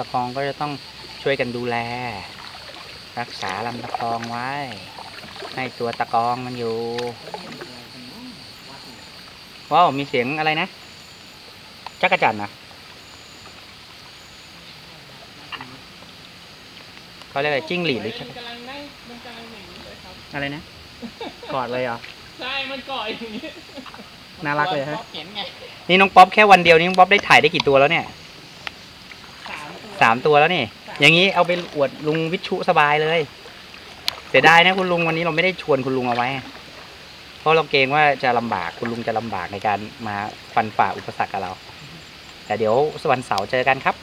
ตะคองก็จะต้องช่วยกันดูแล รักษาลำตะคองไว้ ให้ตัวตะกองมันอยู่ว้าวมีเสียงอะไรนะจักรจันทร์นะเขาเรียกอะไรจิ้งหรีดหรือจักรมันกำลังนั่งมันกำลังอย่างนี้เลยครับอะไรนะกอดเลยเหรอใช่มันเกาะอย่างนี้น่ารักเลยฮะเห็นไงนี่น้องป๊อปแค่วันเดียวนี่น้องป๊อปได้ถ่ายได้กี่ตัวแล้วเนี่ย สามตัวสามตัวแล้วนี่ อย่างนี้เอาไปอวดลุงวิชุสบายเลย เสียดายนะคุณลุงวันนี้เราไม่ได้ชวนคุณลุงเอาไว้ เพราะเราเกรงว่าจะลำบากคุณลุงจะลำบากในการมาฟันฝ่าอุปสรรคกับเรา แต่เดี๋ยววันเสาร์เจอกันครับ